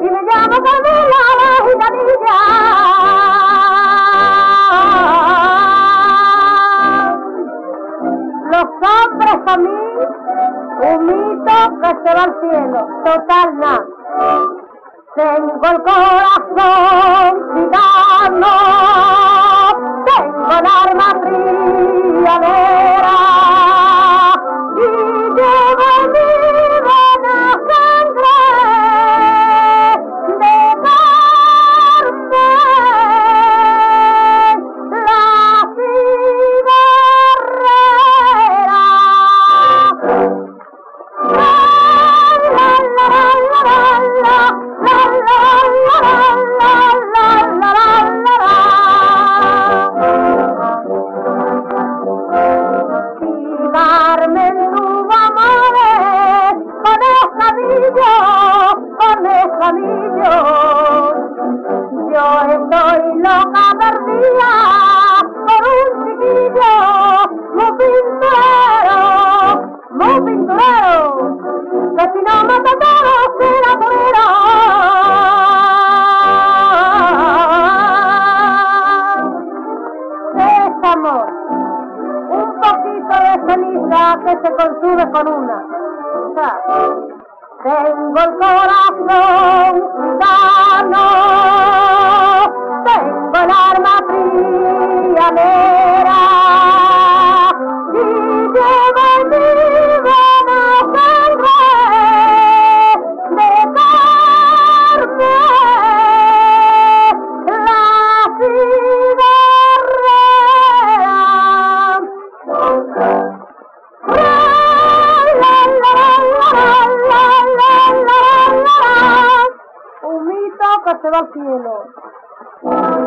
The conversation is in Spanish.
si me llamas a mí la gitanilla. Los hombres a mí, un mito que se va al cielo, total nada. Tengo el corazón gitano. Loca perdida por un chiquillo, muy pinturero, muy pinturero, que si no mata todo será torero. Es amor, un poquito de ceniza que se consume con una. Tengo el corazón sano, tengo el arma frialera y de la se va cielo.